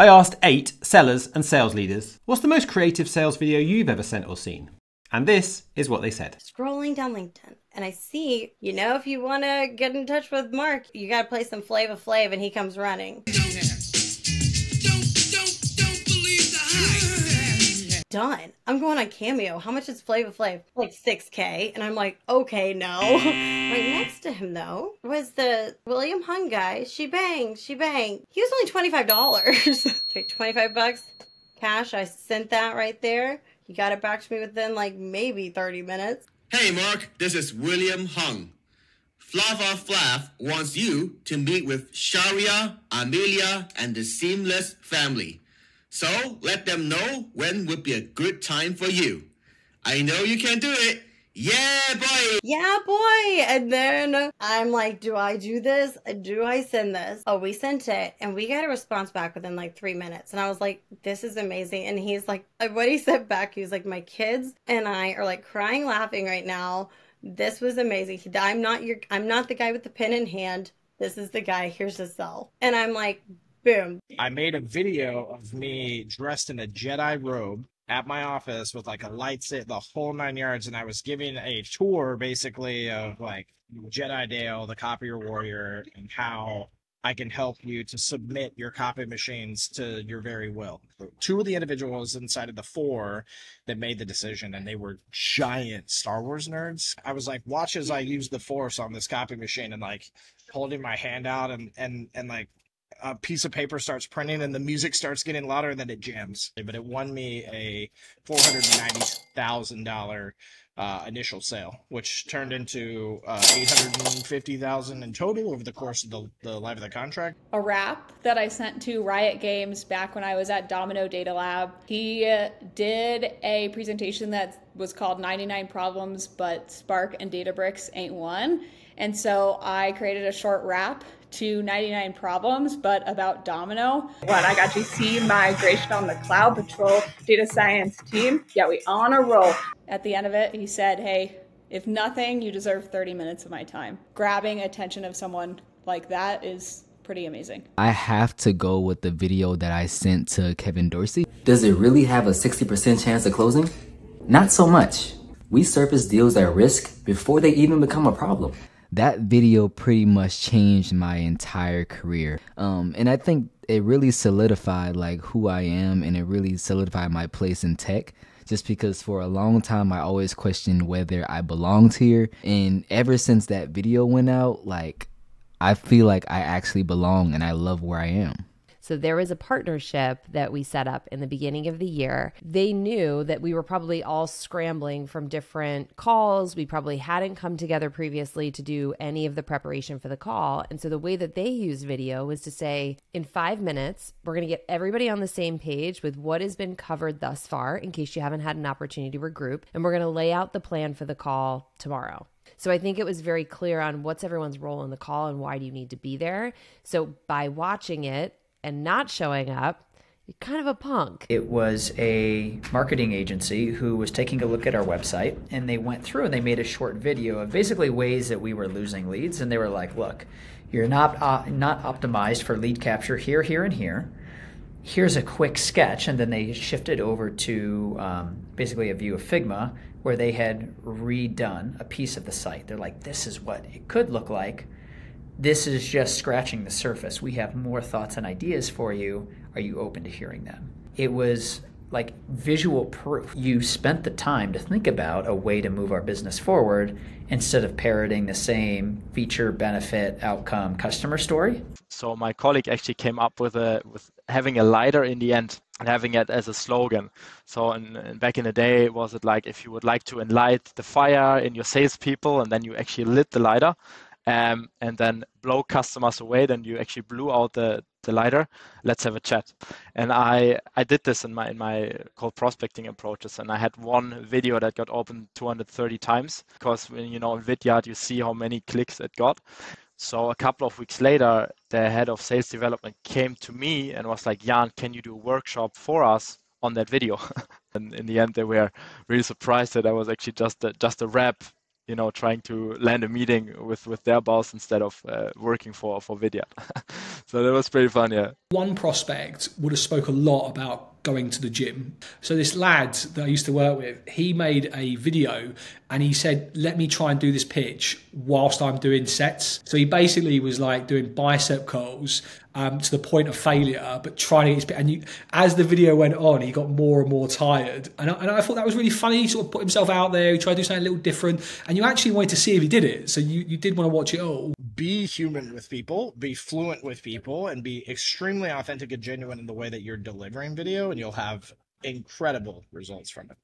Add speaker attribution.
Speaker 1: I asked eight sellers and sales leaders, what's the most creative sales video you've ever sent or seen? And this is what they said.
Speaker 2: Scrolling down LinkedIn and I see, you know, if you want to get in touch with Mark, you got to play some Flavor Flav and he comes running. Done. I'm going on Cameo. How much is Flavor Flav? Like 6K. And I'm like, okay, no. right next to him, though, was the William Hung guy. She banged, she banged. He was only $25. okay, 25 bucks cash. I sent that right there. He got it back to me within like maybe 30 minutes.
Speaker 3: Hey, Mark, this is William Hung. Flavor Flav wants you to meet with Sharia, Amelia, and the Seamless family. So let them know when would be a good time for you. I know you can do it. Yeah, boy.
Speaker 2: Yeah, boy. And then I'm like, do I do this? Do I send this? Oh, we sent it and we got a response back within like three minutes. And I was like, this is amazing. And he's like, what he said back, he was like, my kids and I are like crying, laughing right now. This was amazing. I'm not your, I'm not the guy with the pen in hand. This is the guy. Here's his cell. And I'm like, boom.
Speaker 4: I made a video of me dressed in a Jedi robe at my office with like a lightsaber, the whole nine yards, and I was giving a tour basically of like Jedi Dale, the copier warrior, and how I can help you to submit your copy machines to your very will. Two of the individuals inside of the four that made the decision, and they were giant Star Wars nerds. I was like, watch as I use the Force on this copy machine, and like holding my hand out and and and like a piece of paper starts printing and the music starts getting louder and then it jams. But it won me a four hundred ninety thousand dollar uh, initial sale, which turned into uh, eight hundred fifty thousand in total over the course of the, the life of the contract.
Speaker 5: A rap that I sent to Riot Games back when I was at Domino Data Lab. He uh, did a presentation that was called 99 Problems, but Spark and Databricks ain't one. And so I created a short rap to 99 Problems, but about Domino.
Speaker 6: When I got to see migration on the Cloud Patrol data science team, yeah, we on a roll.
Speaker 5: At the end of it, he said, hey, if nothing, you deserve 30 minutes of my time. Grabbing attention of someone like that is pretty amazing.
Speaker 7: I have to go with the video that I sent to Kevin Dorsey. Does it really have a 60% chance of closing? Not so much. We surface deals at risk before they even become a problem that video pretty much changed my entire career. Um, and I think it really solidified like who I am and it really solidified my place in tech. Just because for a long time I always questioned whether I belonged here. And ever since that video went out, like I feel like I actually belong and I love where I am.
Speaker 8: So there was a partnership that we set up in the beginning of the year. They knew that we were probably all scrambling from different calls. We probably hadn't come together previously to do any of the preparation for the call. And so the way that they use video was to say, in five minutes, we're going to get everybody on the same page with what has been covered thus far, in case you haven't had an opportunity to regroup. And we're going to lay out the plan for the call tomorrow. So I think it was very clear on what's everyone's role in the call and why do you need to be there. So by watching it, and not showing up, you're kind of a punk.
Speaker 9: It was a marketing agency who was taking a look at our website and they went through and they made a short video of basically ways that we were losing leads. And they were like, look, you're not, uh, not optimized for lead capture here, here, and here. Here's a quick sketch. And then they shifted over to um, basically a view of Figma where they had redone a piece of the site. They're like, this is what it could look like this is just scratching the surface. We have more thoughts and ideas for you. Are you open to hearing them? It was like visual proof. You spent the time to think about a way to move our business forward instead of parroting the same feature, benefit, outcome, customer story.
Speaker 10: So my colleague actually came up with a with having a lighter in the end and having it as a slogan. So in, in back in the day, was it like if you would like to enlight the fire in your salespeople, and then you actually lit the lighter, um, and then blow customers away, then you actually blew out the, the lighter. Let's have a chat. And I I did this in my in my cold prospecting approaches, and I had one video that got opened 230 times because when you know in Vidyard you see how many clicks it got. So a couple of weeks later, the head of sales development came to me and was like, Jan, can you do a workshop for us on that video? and in the end, they were really surprised that I was actually just a, just a rep you know, trying to land a meeting with with their boss instead of uh, working for for Vidyard. so that was pretty fun, yeah.
Speaker 11: One prospect would have spoke a lot about going to the gym. So this lad that I used to work with, he made a video and he said, "Let me try and do this pitch whilst I'm doing sets." So he basically was like doing bicep curls um, to the point of failure, but trying to get his and you, as the video went on, he got more and more tired. And I, and I thought that was really funny. He sort of put himself out there. He tried to do something a little different, and you actually wanted to see if he did it. So you, you did want to watch it all.
Speaker 4: Be human with people, be fluent with people, and be extremely authentic and genuine in the way that you're delivering video, and you'll have incredible results from it.